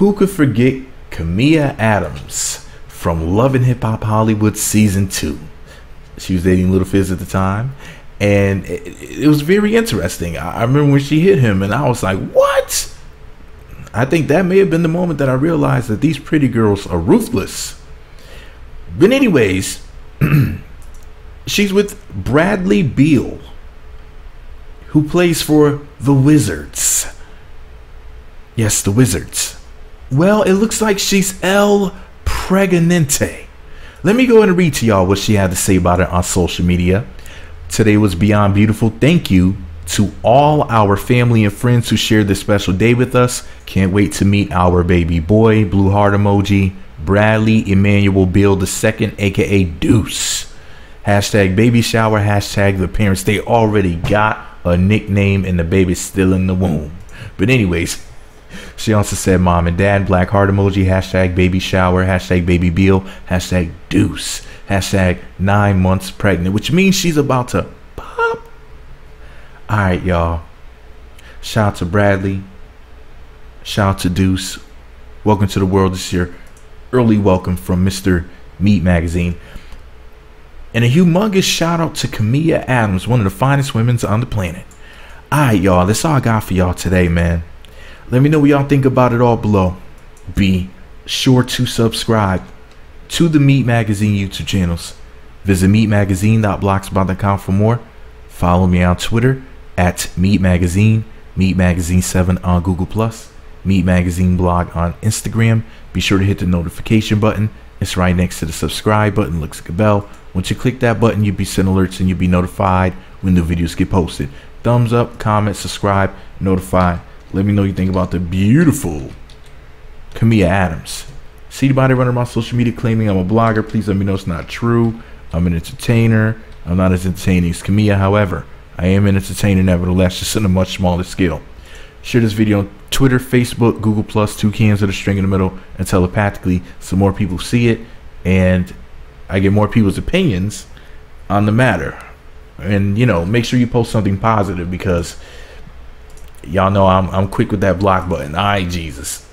Who could forget Kamiah Adams from Love and Hip Hop Hollywood season two? She was dating Lil Fizz at the time, and it, it was very interesting. I, I remember when she hit him, and I was like, "What?" I think that may have been the moment that I realized that these pretty girls are ruthless. But anyways, she's with Bradley Beal, who plays for the Wizards. Yes, the Wizards. Well, it looks like she's El Pregnante. Let me go and read to y'all what she had to say about it on social media. Today was beyond beautiful. Thank you to all our family and friends who shared this special day with us. Can't wait to meet our baby boy, blue heart emoji, Bradley Emmanuel Beal II, aka Deuce. Hashtag baby shower, hashtag the parents. They already got a nickname and the baby's still in the womb. But anyways, she also said mom and dad, black heart emoji, hashtag baby shower, hashtag baby Beal, hashtag deuce, hashtag nine months pregnant, which means she's about to pop. All right, y'all. Shout out to Bradley. Shout out to Deuce. Welcome to the world this year. Early welcome from Mr. MEET Magazine. And a humongous shout out to Kamiah Adams, one of the finest women on the planet. Alright, y'all, that's all I got for y'all today, man. Let me know what y'all think about it all below. Be sure to subscribe to the MEET Magazine YouTube channels. Visit meetmagazine.blogspot.com for more. Follow me on Twitter at MEET Magazine, MEET Magazine 7 on Google Plus, MEET Magazine blog on Instagram. Be sure to hit the notification button. It's right next to the subscribe button. Looks like a bell. Once you click that button, you'll be sent alerts and you'll be notified when new videos get posted. Thumbs up, comment, subscribe, notify. Let me know what you think about the beautiful Kamiah Adams. See anybody running my social media claiming I'm a blogger? Please let me know it's not true. I'm an entertainer. I'm not as entertaining as Kamiah, however. I am an entertainer nevertheless, just on a much smaller scale. Share this video on Twitter, Facebook, Google Plus, two cans with a string in the middle, and telepathically so more people see it and I get more people's opinions on the matter. And you know, make sure you post something positive because y'all know I'm I'm quick with that block button. Right, Jesus.